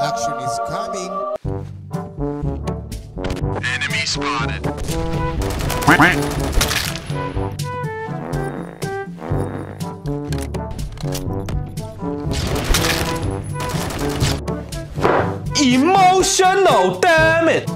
Action is coming. Enemy spotted. Emotional, damn it!